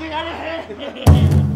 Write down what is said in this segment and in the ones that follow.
Get out of here!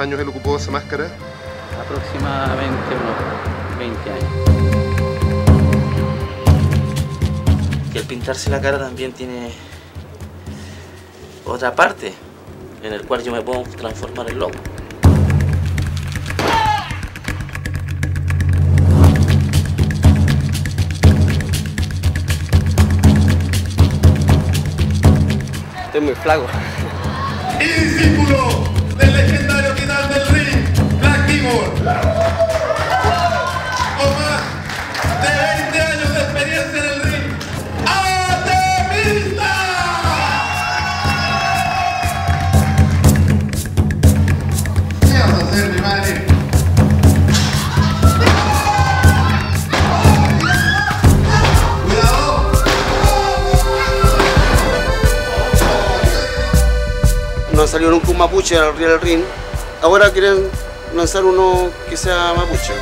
Años él ocupó esa máscara? Aproximadamente unos 20 años. Y al pintarse la cara también tiene otra parte en el cual yo me puedo transformar en lobo. Estoy muy flaco. y discípulo no salió nunca un mapuche al Real Ring. Ahora quieren lanzar uno que sea mapuche.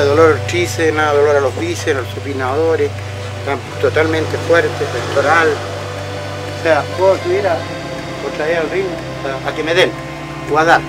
Nada de dolor al tríceps, nada de dolor a los bíceps, a los supinadores, totalmente fuertes, pectoral. O sea, puedo subir a, otra vez al ring a, a que me den, o.